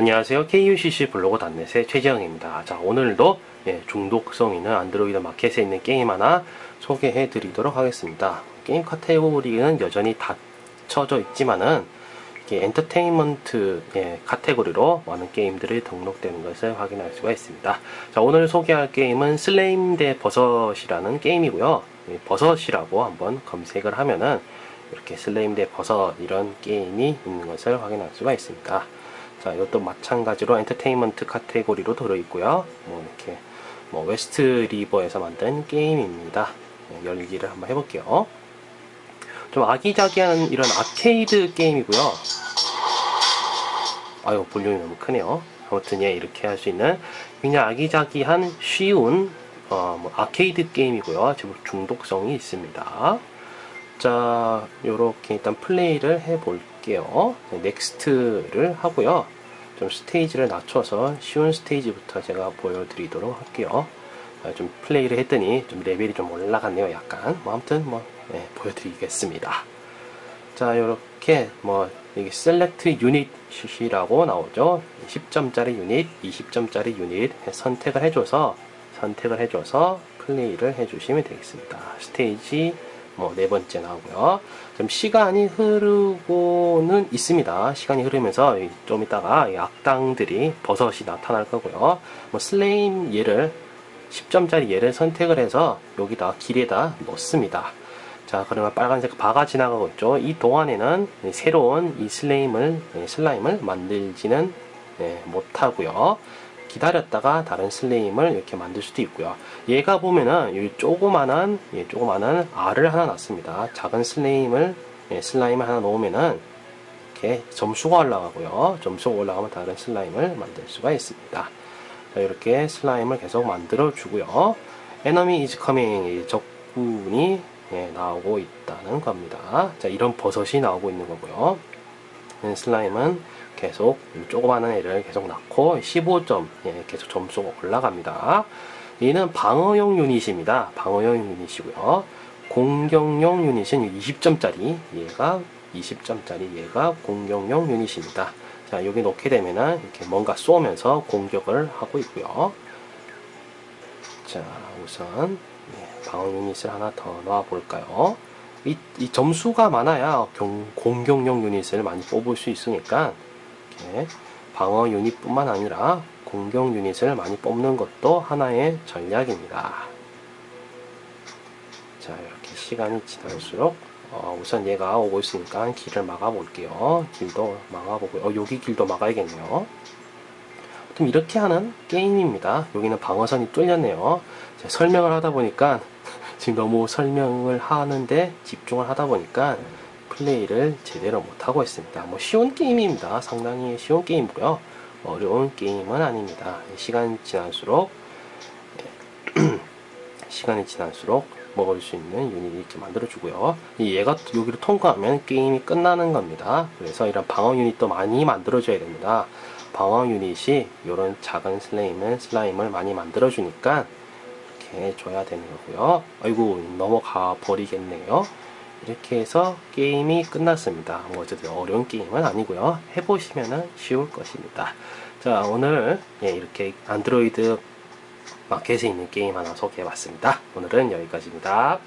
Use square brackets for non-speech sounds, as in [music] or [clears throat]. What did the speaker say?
안녕하세요. KUCC 블로그 단넷의 최지영입니다. 자, 오늘도 예, 중독성 있는 안드로이드 마켓에 있는 게임 하나 소개해 드리도록 하겠습니다. 게임 카테고리는 여전히 닫혀져 있지만은 이게 엔터테인먼트 예, 카테고리로 많은 게임들이 등록되는 것을 확인할 수가 있습니다. 자, 오늘 소개할 게임은 슬라임 대 버섯이라는 게임이고요. 예, 버섯이라고 한번 검색을 하면은 이렇게 슬라임 대 버섯 이런 게임이 있는 것을 확인할 수가 있습니다. 자, 이것도 마찬가지로 엔터테인먼트 카테고리로 들어있고요. 뭐 이렇게 뭐 웨스트 리버에서 만든 게임입니다. 네, 열기를 한번 해볼게요. 좀 아기자기한 이런 아케이드 게임이고요. 아유 볼륨이 너무 크네요. 아무튼 예 이렇게 할 수 있는 굉장히 아기자기한 쉬운 어, 뭐 아케이드 게임이고요. 제법 중독성이 있습니다. 자, 요렇게 일단 플레이를 해볼게요. next를 하고요. 좀 스테이지를 낮춰서 쉬운 스테이지부터 제가 보여드리도록 할게요. 좀 플레이를 했더니 좀 레벨이 좀 올라갔네요. 약간. 뭐 아무튼 뭐 네, 보여드리겠습니다. 자, 요렇게 뭐 여기 select unit이라고 나오죠. 10점짜리 유닛, 20점짜리 유닛 선택을 해줘서 선택을 해줘서 플레이를 해주시면 되겠습니다. 스테이지 뭐 네 번째 나오고요. 좀 시간이 흐르고는 있습니다. 시간이 흐르면서 좀 이따가 악당들이 버섯이 나타날 거고요. 뭐 슬레임 얘를 10점짜리 얘를 선택을 해서 여기다 길에다 넣습니다. 자 그러면 빨간색 바가 지나가고 있죠. 이 동안에는 새로운 이 슬레임을 슬라임을 만들지는 네, 못하고요. 기다렸다가 다른 슬레임을 이렇게 만들 수도 있고요. 얘가 보면은 이 조그만한 예, 조그만한 알을 하나 놨습니다. 작은 슬레임을 예, 슬라임을 하나 놓으면은 이렇게 점수가 올라가고요. 점수가 올라가면 다른 슬라임을 만들 수가 있습니다. 자, 이렇게 슬라임을 계속 만들어 주고요. enemy is coming 적군이 예, 나오고 있다는 겁니다. 자, 이런 버섯이 나오고 있는 거고요. 슬라임은 계속 조그마한 애를 계속 낳고 15점 예, 계속 점수가 올라갑니다. 얘는 방어용 유닛입니다. 방어용 유닛이고요. 공격용 유닛은 20점짜리 얘가 20점짜리 얘가 공격용 유닛입니다. 자 여기 놓게 되면은 이렇게 뭔가 쏘면서 공격을 하고 있고요. 자 우선 예, 방어 유닛을 하나 더 넣어 볼까요? 이, 이 점수가 많아야 경, 공격용 유닛을 많이 뽑을 수 있으니까 이렇게 방어 유닛뿐만 아니라 공격 유닛을 많이 뽑는 것도 하나의 전략입니다. 자 이렇게 시간이 지날수록 어, 우선 얘가 오고 있으니까 길을 막아 볼게요. 길도 막아보고 어, 여기 길도 막아야겠네요. 좀 이렇게 하는 게임입니다. 여기는 방어선이 뚫렸네요. 설명을 하다 보니까 [laughs] 지금 너무 설명을 하는데 집중을 하다 보니까 플레이를 제대로 못하고 있습니다. 뭐 쉬운 게임입니다. 상당히 쉬운 게임이고요. 어려운 게임은 아닙니다. 시간이 지날수록 [clears throat] 시간이 지날수록 먹을 수 있는 유닛이 이렇게 만들어주고요. 얘가 여기를 통과하면 게임이 끝나는 겁니다. 그래서 이런 방어 유닛도 많이 만들어줘야 됩니다. 방어 유닛이 이런 작은 슬라임을, 슬라임을 많이 만들어주니까 이렇게 줘야 되는 거고요. 아이고 넘어가 버리겠네요. 이렇게 해서 게임이 끝났습니다. 뭐 어쨌든 어려운 게임은 아니고요. 해보시면 쉬울 것입니다. 자 오늘 예, 이렇게 안드로이드 마켓에 있는 게임 하나 소개해봤습니다. 오늘은 여기까지입니다.